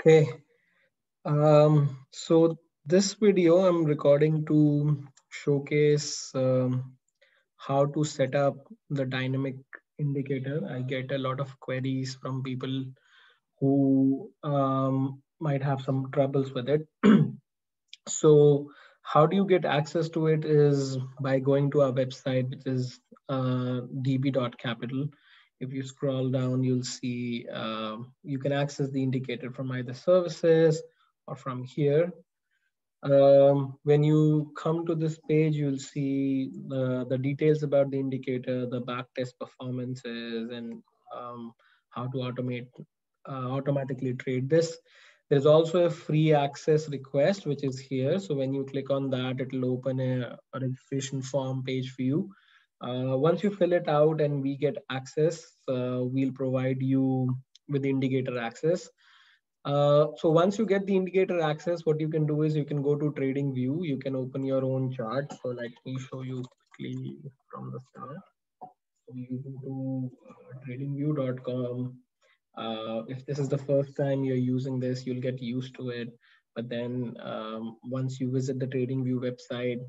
Okay. Um, so this video I'm recording to showcase um, how to set up the dynamic indicator. I get a lot of queries from people who um, might have some troubles with it. so how do you get access to it is by going to our website, which is uh, db.capital if you scroll down, you'll see uh, you can access the indicator from either services or from here. Um, when you come to this page, you'll see the, the details about the indicator, the backtest performances, and um, how to automate uh, automatically trade this. There's also a free access request, which is here. So when you click on that, it'll open a, a registration form page for you uh, once you fill it out and we get access, uh, we'll provide you with indicator access. Uh, so once you get the indicator access, what you can do is you can go to TradingView. You can open your own chart. So let me show you quickly from the start. So you go to uh, tradingview.com. Uh, if this is the first time you're using this, you'll get used to it. But then um, once you visit the TradingView website,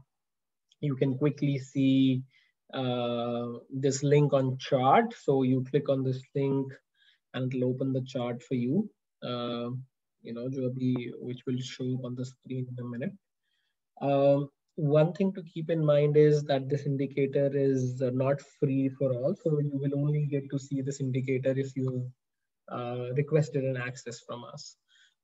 you can quickly see uh, this link on chart. So you click on this link and it'll open the chart for you. Uh, you know, which will show up on the screen in a minute. Um, one thing to keep in mind is that this indicator is not free for all. So you will only get to see this indicator if you uh, requested an access from us.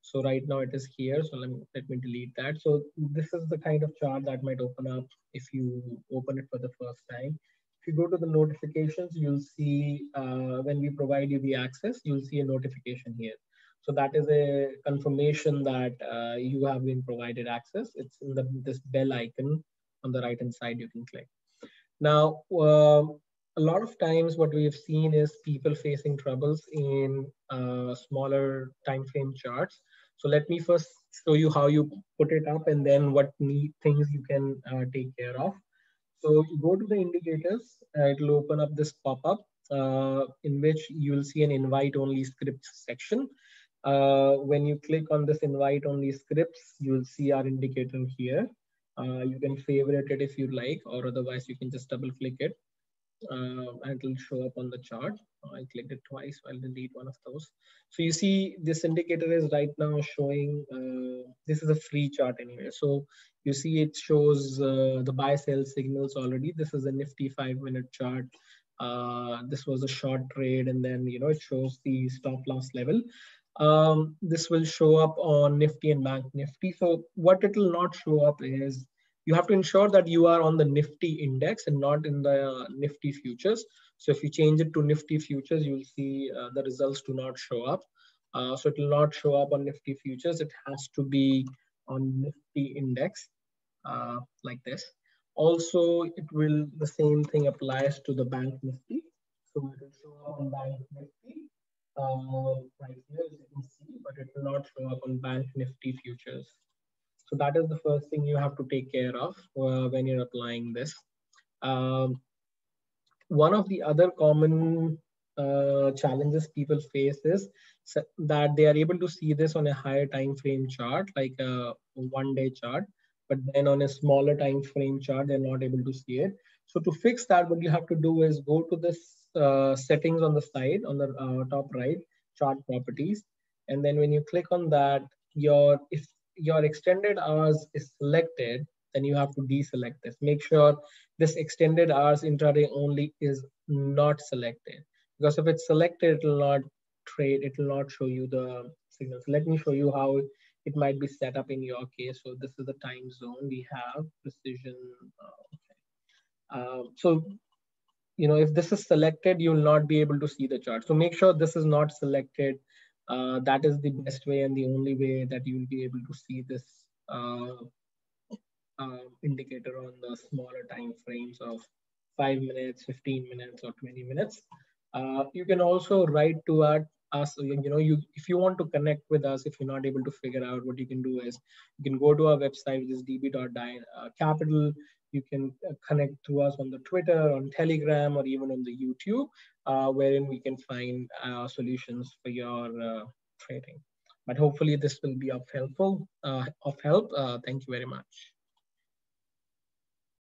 So right now it is here. So let me, let me delete that. So this is the kind of chart that might open up if you open it for the first time. If you go to the notifications, you'll see uh, when we provide you the access, you'll see a notification here. So that is a confirmation that uh, you have been provided access. It's in the, this bell icon on the right hand side you can click. Now, uh, a lot of times what we have seen is people facing troubles in uh, smaller time frame charts so let me first show you how you put it up and then what things you can uh, take care of. So you go to the indicators, uh, it'll open up this pop-up uh, in which you'll see an invite only scripts section. Uh, when you click on this invite only scripts, you'll see our indicator here. Uh, you can favorite it if you like, or otherwise you can just double click it uh, and it'll show up on the chart. I clicked it twice, I'll delete one of those. So you see this indicator is right now showing, uh, this is a free chart anyway. So you see it shows uh, the buy sell signals already. This is a nifty five minute chart. Uh, this was a short trade and then, you know, it shows the stop loss level. Um, this will show up on Nifty and Bank Nifty. So what it will not show up is you have to ensure that you are on the Nifty index and not in the uh, Nifty futures. So if you change it to Nifty futures, you'll see uh, the results do not show up. Uh, so it will not show up on Nifty futures. It has to be on Nifty index uh, like this. Also, it will, the same thing applies to the Bank Nifty. So it will show up on Bank Nifty uh, right here, as you can see, but it will not show up on Bank Nifty futures. So that is the first thing you have to take care of uh, when you're applying this. Um, one of the other common uh, challenges people face is that they are able to see this on a higher time frame chart, like a one day chart, but then on a smaller time frame chart, they're not able to see it. So to fix that, what you have to do is go to this uh, settings on the side, on the uh, top right, chart properties. And then when you click on that, your if your extended hours is selected, then you have to deselect this. Make sure this extended hours intraday only is not selected. Because if it's selected, it will not trade, it will not show you the signals. Let me show you how it might be set up in your case. So this is the time zone we have, precision. Uh, okay. uh, so, you know, if this is selected, you'll not be able to see the chart. So make sure this is not selected uh, that is the best way and the only way that you will be able to see this uh, uh, indicator on the smaller time frames of 5 minutes, 15 minutes, or 20 minutes. Uh, you can also write to us, you know, you if you want to connect with us, if you're not able to figure out what you can do is, you can go to our website, which is db.capital. You can uh, connect to us on the Twitter, on Telegram, or even on the YouTube, uh, wherein we can find uh, solutions for your uh, trading. but hopefully this will be of helpful uh, of help. Uh, thank you very much.